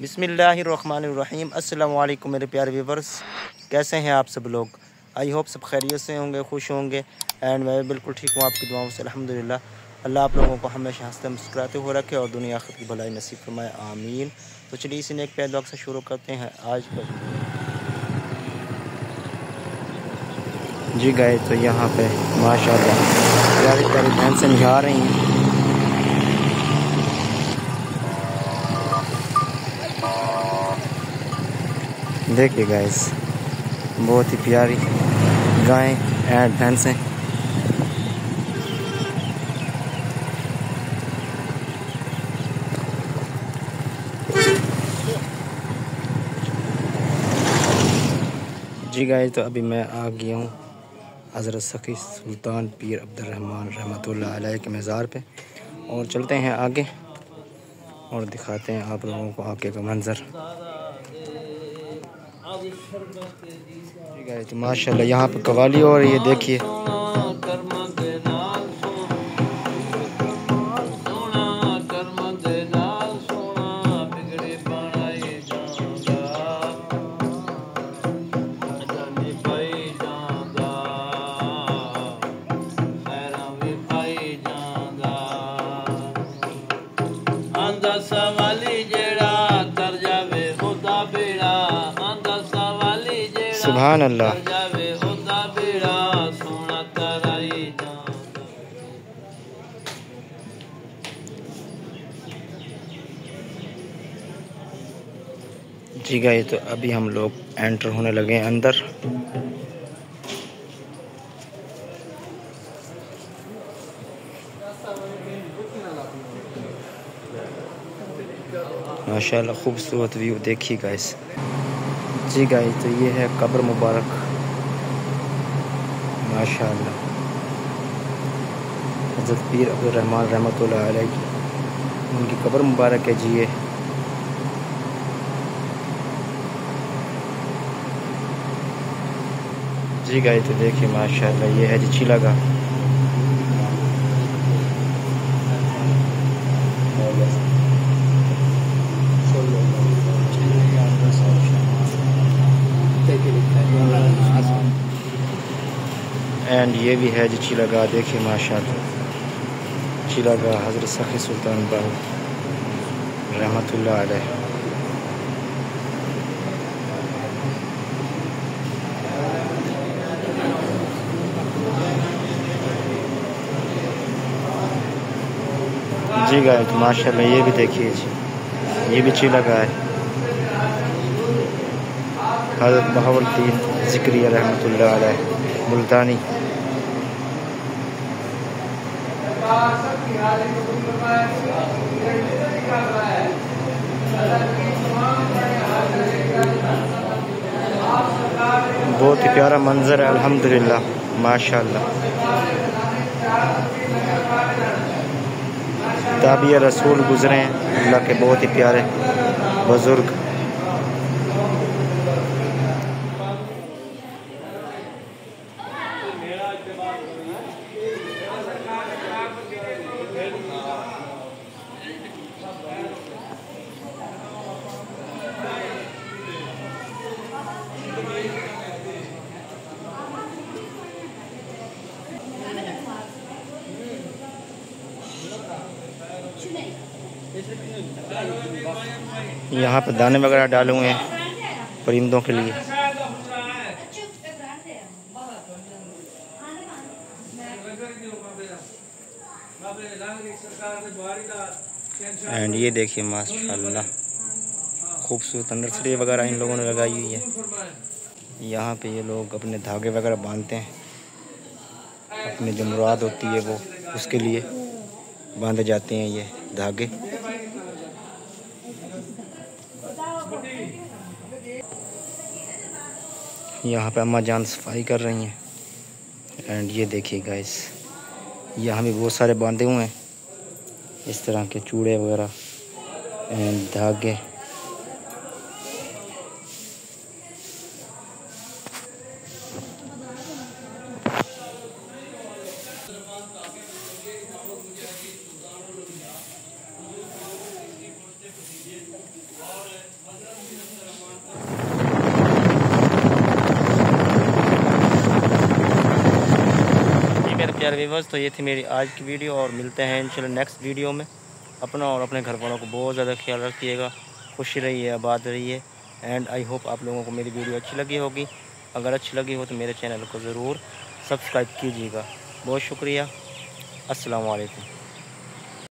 بسم اللہ الرحمن الرحیم۔ السلام علیکم میرے پیارے ویورس کیسے ہیں آپ سب لوگ؟ آئی ہوپ سب خیریت سے ہوں گے، خوش ہوں گے۔ اینڈ میں بالکل ٹھیک ہوں، آپ کی دعاؤں سے الحمدللہ۔ اللہ آپ لوگوں کو ہمیشہ ہنستے مسکراتے ہو رکھے اور دنیا آخر کی بھلائی نصیب فرمائے، آمین۔ تو چلیے اسی نے ایک پید وقت سے شروع کرتے ہیں آج پر۔ جی گئے تو یہاں پہ ماشاء اللہ پیاری پیاری بہن سے نجھا رہی ہیں۔ دیکھیے گائز بہت ہی پیاری گائیں اینڈ بھینسیں۔ جی گائز تو ابھی میں آ گیا ہوں حضرت سخی سلطان پیر عبد الرحمن رحمۃ اللہ علیہ کے مزار پہ۔ اور چلتے ہیں آگے اور دکھاتے ہیں آپ لوگوں کو آگے کا منظر۔ جی، ماشاء اللہ یہاں پہ قوالی ہو رہی ہے دیکھیے۔ سبحان اللہ جی گئے تو ابھی ہم لوگ انٹر ہونے لگے ہیں اندر ماشاءاللہ خوبصورت ویو دیکھیے گائز جی گائز تو یہ ہے قبر مبارک. ماشاءاللہ. حضرت پیر عبد الرحمن رحمۃ اللہ علیہ کی ان کی قبر مبارک ہے جی یہ. جی گائے تو دیکھیے، ماشاءاللہ، یہ ہے جی چیلا کا Thank you. اینڈ یہ بھی ہے جی چیلا گاہ دیکھیے ماشاء اللہ چیلا گاہ حضرت سخی سلطان باہو۔ رحمۃ اللہ علیہ۔ جی گائے، تو ماشاء اللہ یہ بھی دیکھیے جی۔ یہ بھی چیلا گاہ ہے۔ حضرت بہاول الدین ذکری رحمۃ اللہ علیہ ملتانی۔ بہت ہی پیارا منظر ہے، الحمدللہ، ماشاءاللہ۔ تابع رسول گزرے ہیں، اللہ کے بہت ہی پیارے بزرگ۔ یہاں پہ دانے وغیرہ ڈالے ہوئے ہیں پرندوں کے لیے۔ اینڈ یہ دیکھیے ماشاء اللہ خوبصورت نرسری وغیرہ ان لوگوں نے لگائی ہوئی ہے۔ یہاں پہ یہ لوگ اپنے دھاگے وغیرہ باندھتے ہیں۔ اپنی جو مراد ہوتی ہے وہ اس کے لیے باندھے جاتے ہیں یہ دھاگے۔ یہاں پہ اماں جان صفائی کر رہی ہیں۔ اینڈ یہ دیکھیے گائز یہاں بھی بہت سارے باندھے ہوئے ہیں۔ اس طرح کے چوڑے وغیرہ اینڈ دھاگے۔ پیارے ویورز تو یہ تھی میری آج کی ویڈیو اور ملتے ہیں انشاءاللہ نیکسٹ ویڈیو میں. اپنا اور اپنے گھر والوں کو بہت زیادہ خیال رکھیے گا. خوشی رہیے، آباد رہیے. اینڈ آئی ہوپ آپ لوگوں کو میری ویڈیو اچھی لگی ہوگی. اگر اچھی لگی ہو تو میرے چینل کو ضرور سبسکرائب کیجیے گا. بہت شکریہ. السلام علیکم.